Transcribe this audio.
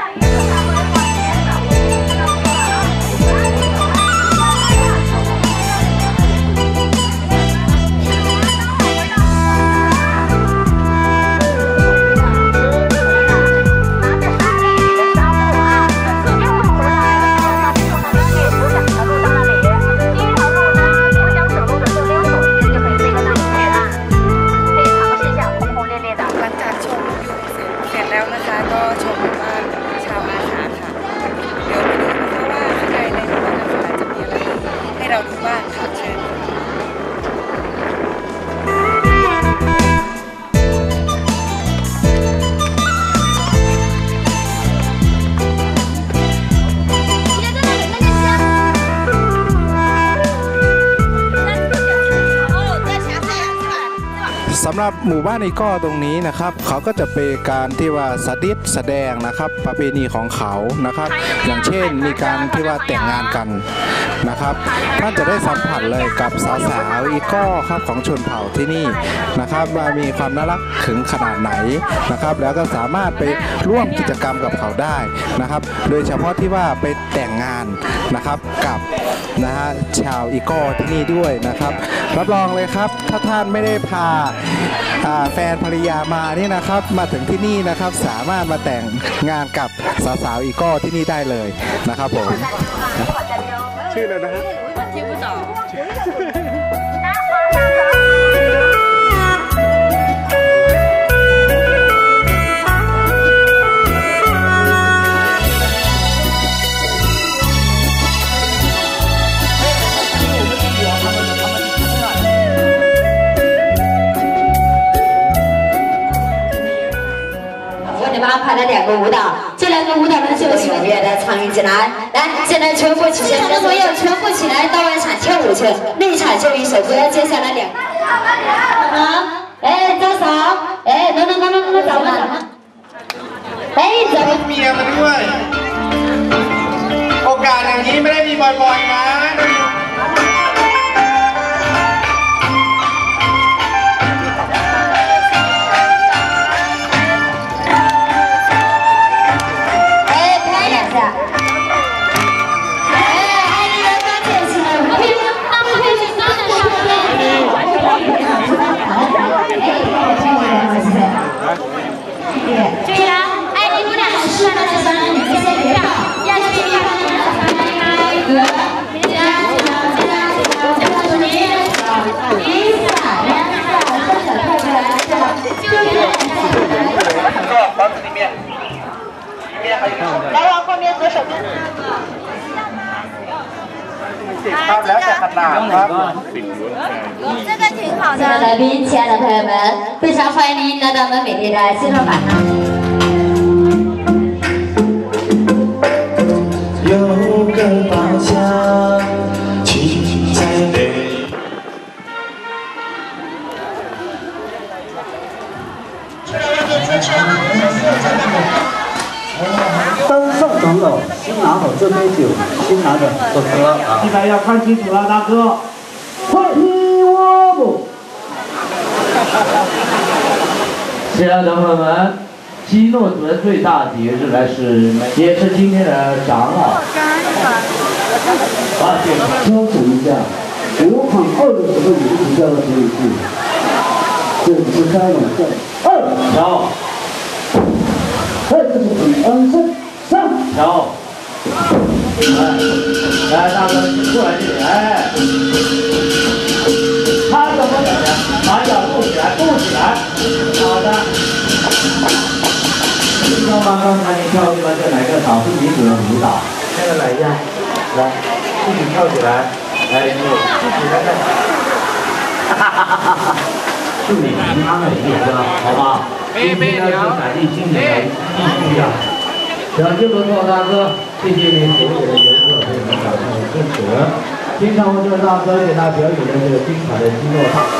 Bye. หรับหมู่บ้านอีก้อตรงนี้นะครับเขาก็จะเป็นการที่ว่าสดิษแสดงนะครับประเพณีของเขานะครับ อย่างเช่นมีการที่ว่าแต่งงานกันนะครับท่านจะได้สัมผัสเลยกับสาวๆอีก้อครับของชนเผ่าที่นี่นะครับว่ามีความน่ารักถึงขนาดไหนนะครับ แล้วก็สามารถไปร่วมกิจกรรมกับเขาได้นะครับ โดยเฉพาะที่ว่าไปแต่งงานนะครับกับนะฮะชาวอีก้อที่นี่ด้วยนะครับ รับรองเลยครับ ถ้าท่านไม่ได้พาอ่าแฟนภรรยามาเนี่ยนะครับมาถึงที่นี่นะครับสามารถมาแต่งงานกับสาวๆอีกก็ที่นี่ได้เลยนะครับผมชื่ออะไรนะฮะชื่อผู้ต่อ 们安排了两个舞蹈，这两个舞蹈呢就请踊跃的参与进来。来，现在全部起身，的朋友全部起来到外场跳舞去。内场就一首歌，接下来两个。啊，哎，张嫂，哎，等等等等等等，走吗走吗？哎，走。 เมียมาด้วย โอกาสอย่างนี้ไม่ได้ สิบครับแล้วแต่ขนาดครับ 这个挺好的。来宾，亲爱的朋友们，非常欢迎您来到我们美丽的西双版纳。有个宝箱，情在内。登上长老， 先拿好这杯酒，新郎的不喝啊！现在要看清楚了，大哥，快听我不？亲爱的朋友们，基诺族的最大节日呢是，也是今天的长老。啊，交手一下，我喊二的时候，你就叫他说一句，这是开往正二，调二这是很安生三。调，来，来，大哥过来这里，哎，他怎么整的？把脚动起来，动起来，好的。今天刚刚看你跳一般就来个少数民族的舞蹈，现在来一下，来，一起跳起来，来，你自己来看。哈哈哈哈哈！祝你平安美丽，哥，好不好？今天呢是赶地今年的必须的。行，这不错，大哥，谢谢您所有的游客对我们掌声的支持。经常我这位大哥给大家表演的这个精彩的肌肉操。